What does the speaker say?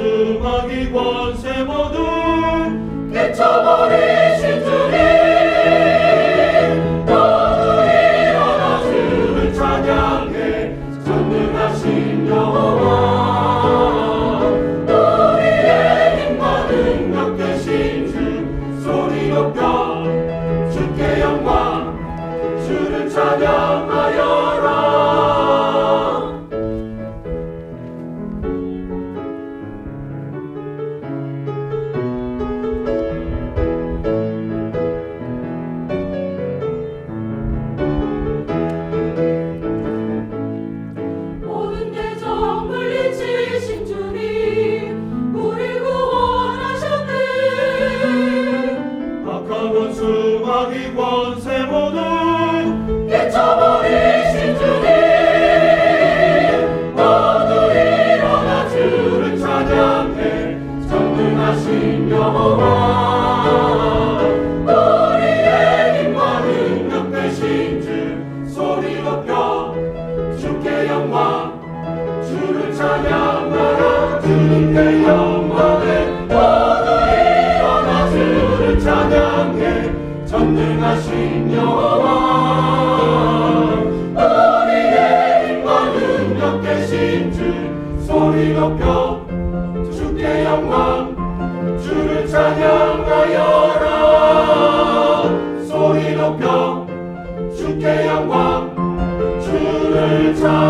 수 마귀 권세 모두 깨쳐버리신 주님 너도 일어나 주를 찬양해 전능하신 여호와. 우리의 힘과 능력 되신 주 소리 높여 주께 영광 주를 찬양 마귀 권세 모두 깨쳐버리신 주님. 모두 일어나 주를 찬양해 전능하신 여호와. 우리의 힘과 능력 되신 주 소리 높여 주께 영광. 주를 찬양하라 주님께 영 전능하신 여호와 우리의 힘과 능력 되신 주 소리 높여 주께 영광 주를 찬양하여라 소리 높여 주께 영광 주를 찬양